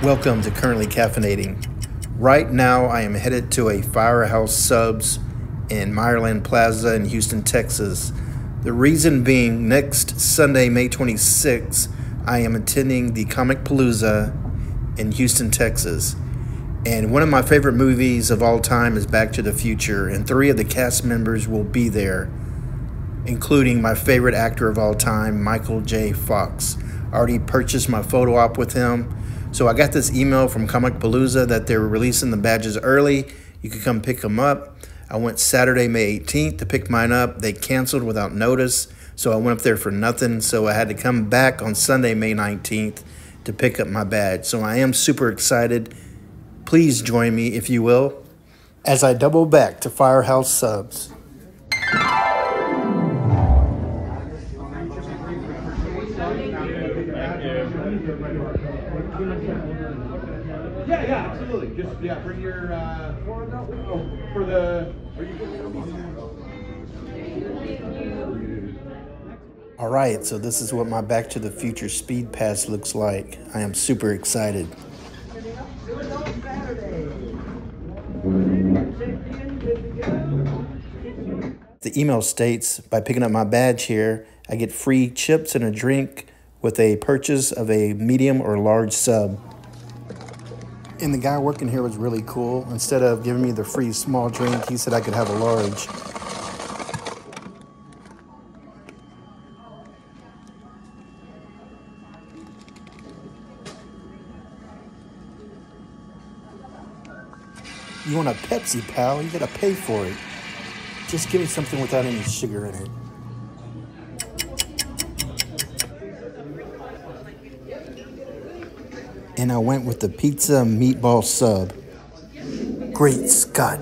Welcome to Currently Caffeinating. Right now, I am headed to a Firehouse Subs in Meyerland Plaza in Houston, Texas. The reason being, next Sunday, May 26th, I am attending the Comicpalooza in Houston, Texas. And one of my favorite movies of all time is Back to the Future, and three of the cast members will be there, including my favorite actor of all time, Michael J. Fox. I already purchased my photo op with him. So I got this email from Comicpalooza that they were releasing the badges early. You could come pick them up. I went Saturday, May 18th to pick mine up. They canceled without notice, so I went up there for nothing. So I had to come back on Sunday, May 19th to pick up my badge. So I am super excited. Please join me, if you will, as I double back to Firehouse Subs. Yeah, yeah, absolutely. Just yeah, bring your uh, for the. All right, so this is what my Back to the Future Speed Pass looks like. I am super excited. The email states by picking up my badge here, I get free chips and a drink with a purchase of a medium or large sub. And the guy working here was really cool. Instead of giving me the free small drink, he said I could have a large. You want a Pepsi, pal? You gotta pay for it. Just give me something without any sugar in it. We went with the pizza meatball sub. Great Scott.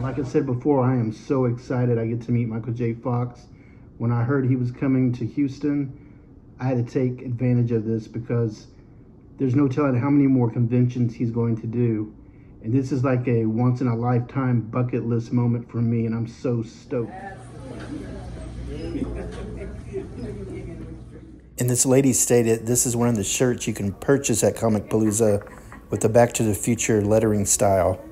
Like I said before, I am so excited I get to meet Michael J. Fox. When I heard he was coming to Houston, I had to take advantage of this because there's no telling how many more conventions he's going to do. And this is like a once in a lifetime bucket list moment for me, and I'm so stoked. And this lady stated this is one of the shirts you can purchase at Comicpalooza with the Back to the Future lettering style.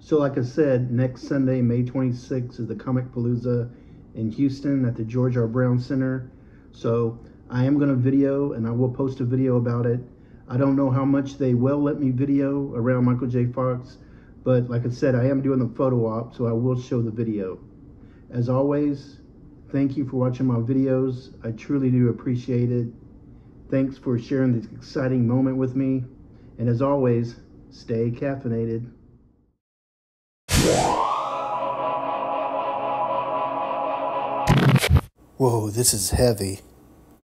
So, like I said, next Sunday, May 26th, is the Comicpalooza in Houston at the George R. Brown Center. So, I am going to video and I will post a video about it. I don't know how much they will let me video around Michael J. Fox, but like I said, I am doing the photo op, so I will show the video. As always, thank you for watching my videos. I truly do appreciate it. Thanks for sharing this exciting moment with me. And as always, stay caffeinated. Whoa, this is heavy.